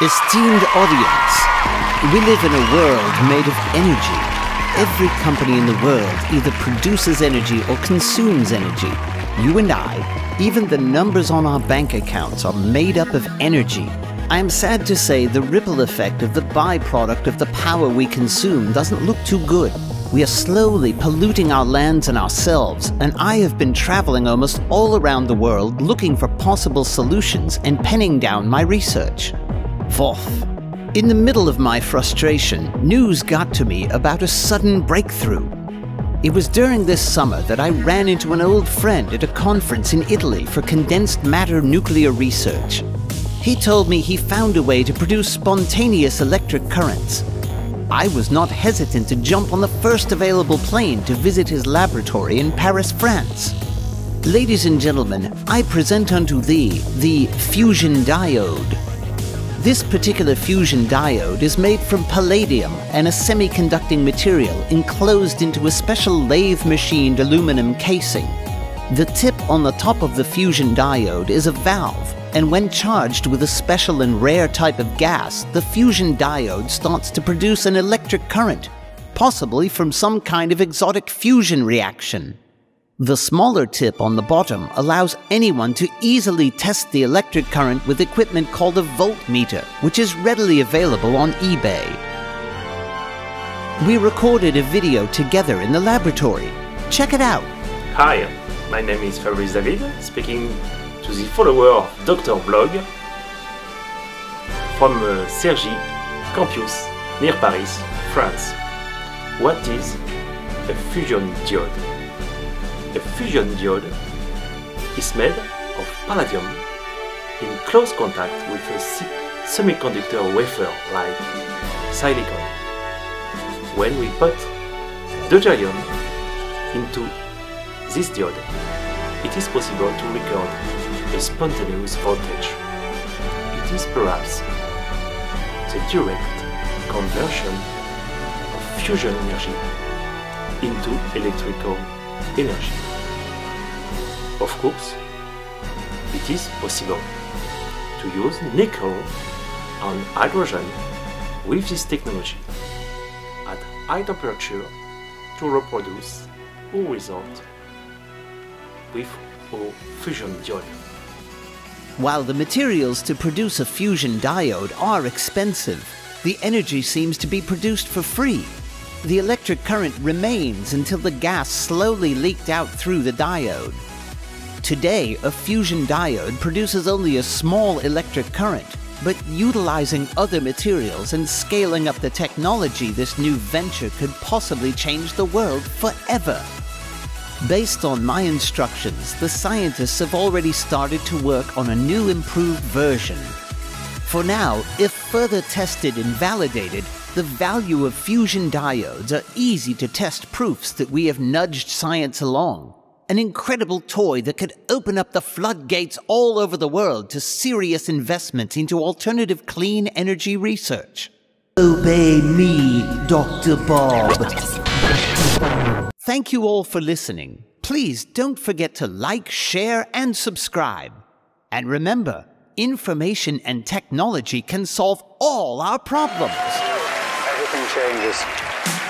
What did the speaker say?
Esteemed audience, we live in a world made of energy. Every company in the world either produces energy or consumes energy. You and I, even the numbers on our bank accounts are made up of energy. I am sad to say the ripple effect of the byproduct of the power we consume doesn't look too good. We are slowly polluting our lands and ourselves, and I have been traveling almost all around the world looking for possible solutions and penning down my research. Fourth, in the middle of my frustration, news got to me about a sudden breakthrough. It was during this summer that I ran into an old friend at a conference in Italy for condensed matter nuclear research. He told me he found a way to produce spontaneous electric currents. I was not hesitant to jump on the first available plane to visit his laboratory in Paris, France. Ladies and gentlemen, I present unto thee the fusion diode. This particular fusion diode is made from palladium and a semiconducting material enclosed into a special lathe machined aluminum casing. The tip on the top of the fusion diode is a valve, and when charged with a special and rare type of gas, the fusion diode starts to produce an electric current, possibly from some kind of exotic fusion reaction. The smaller tip on the bottom allows anyone to easily test the electric current with equipment called a voltmeter, which is readily available on eBay. We recorded a video together in the laboratory. Check it out. Hi, my name is Fabrice David, speaking to the follower of Dr. Blog from uh, Cergy campus near Paris, France. What is a fusion diode? A fusion diode is made of palladium in close contact with a semiconductor wafer like silicon. When we put deuterium into this diode, it is possible to record a spontaneous voltage. It is perhaps the direct conversion of fusion energy into electrical energy. Of course, it is possible to use nickel and hydrogen with this technology at high temperature to reproduce or result with a fusion diode. While the materials to produce a fusion diode are expensive, the energy seems to be produced for free. The electric current remains until the gas slowly leaked out through the diode. Today, a fusion diode produces only a small electric current, but utilizing other materials and scaling up the technology, this new venture could possibly change the world forever. Based on my instructions, the scientists have already started to work on a new improved version. For now, if further tested and validated, the value of fusion diodes are easy to test proofs that we have nudged science along. An incredible toy that could open up the floodgates all over the world to serious investments into alternative clean energy research. Obey me, Dr. Bob. Thank you all for listening. Please don't forget to like, share, and subscribe. And remember, information and technology can solve all our problems. Everything changes.